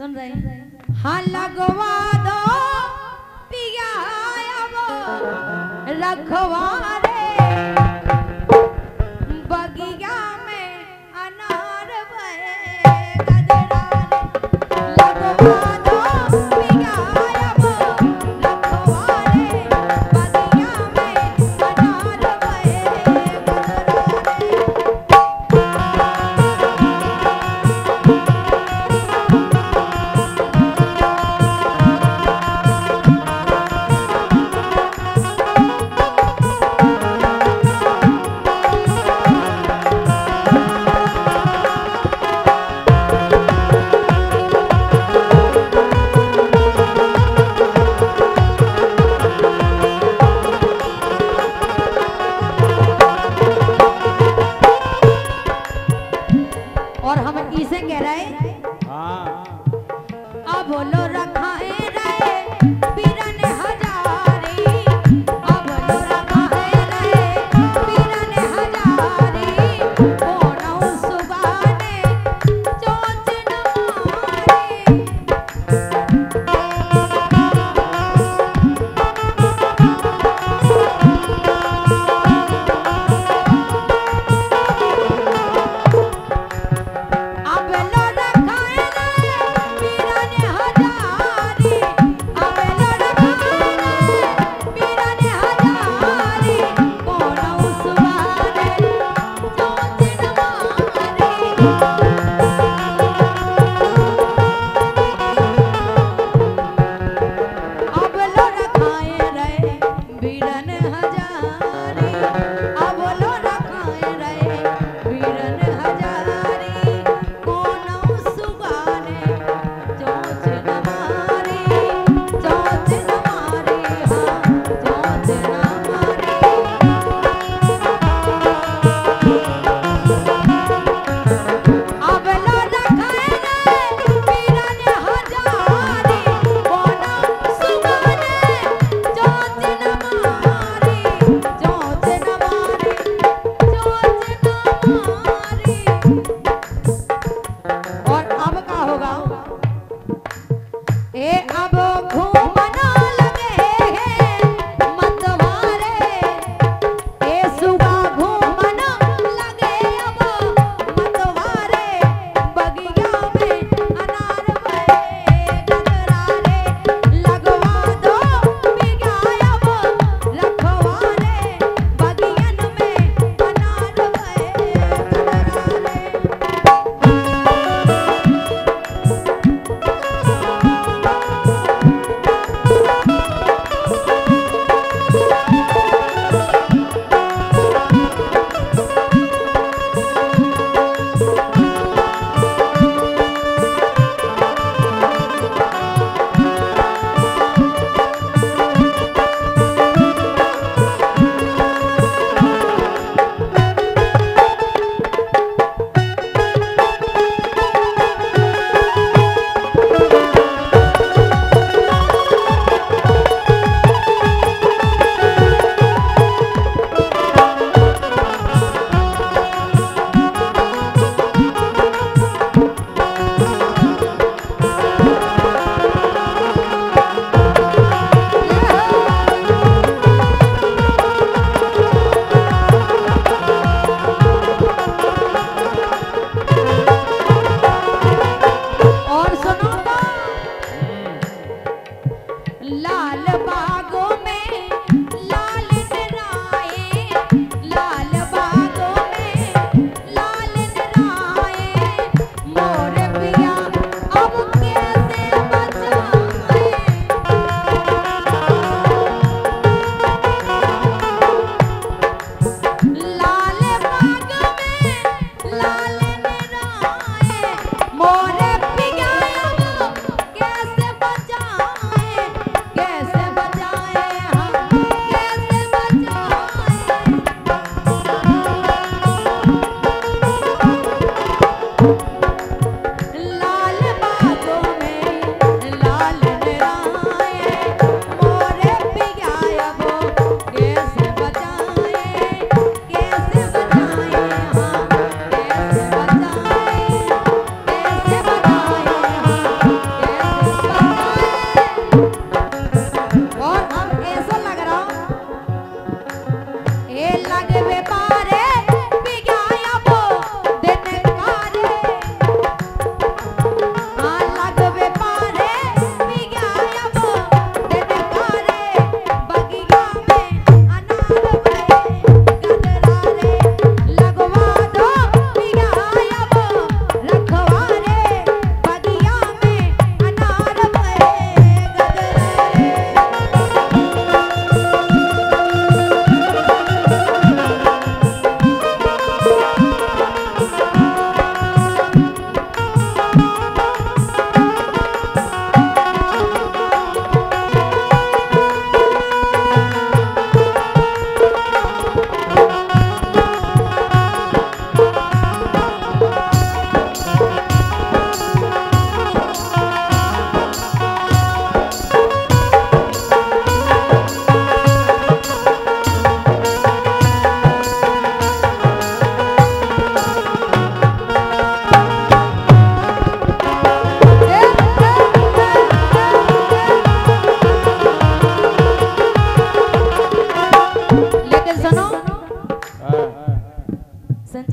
सुन रहे हाँ लगवा दो पिया रखवा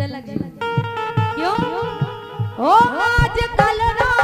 लगे। क्यों? ओ आज कल रात